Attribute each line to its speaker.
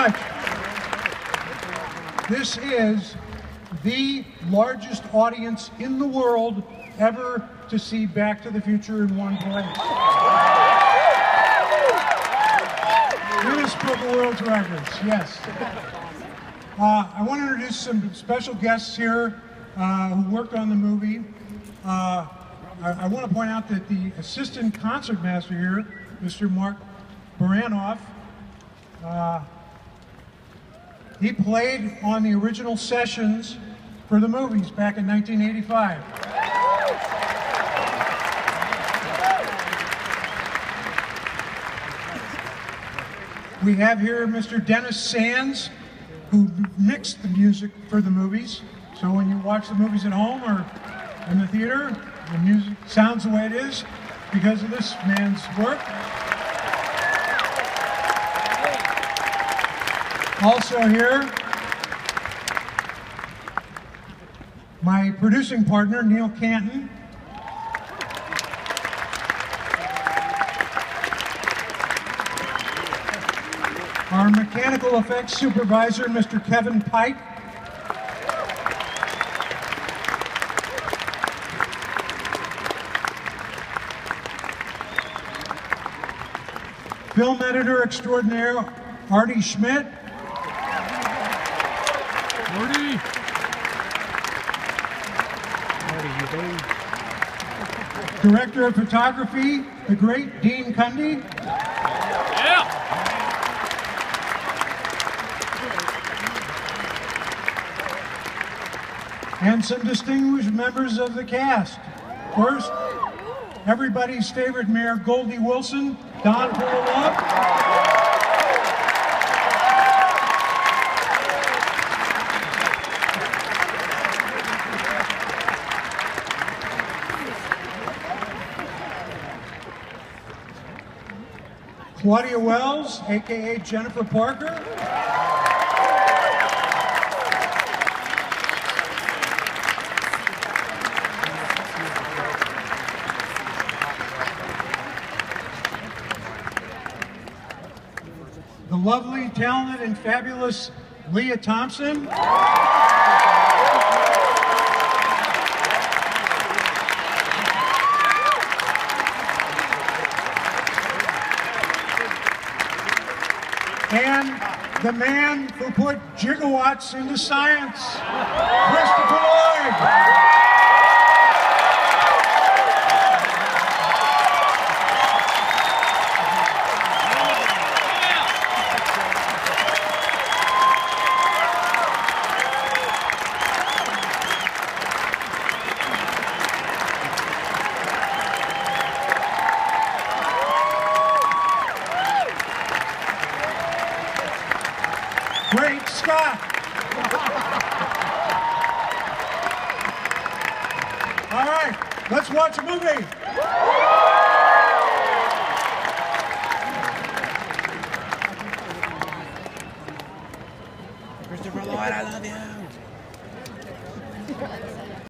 Speaker 1: much. This is the largest audience in the world ever to see Back to the Future in one place. Guinness Book of World Records, yes. Uh, I want to introduce some special guests here uh, who worked on the movie. Uh, I, I, want to point out that the assistant concertmaster here, Mr. Mark Baranoff, uh, he played on the original sessions for the movies back in 1985. We have here Mr. Dennis Sands, who mixed the music for the movies. So when you watch the movies at home or in the theater, the music sounds the way it is because of this man's work. Also here, my producing partner, Neil Canton. Our mechanical effects supervisor, Mr. Kevin Pike. Film editor extraordinaire, Artie Schmidt. Director of Photography, the great Dean Cundey.
Speaker 2: Yeah!
Speaker 1: And some distinguished members of the cast. First, everybody's favorite mayor, Goldie Wilson, Don Fullilove. Claudia Wells, aka Jennifer Parker. The lovely, talented, and fabulous Lea Thompson. And the man who put gigawatts into science, Great Scott! All right, let's watch a movie.
Speaker 3: Christopher Lloyd, I love you.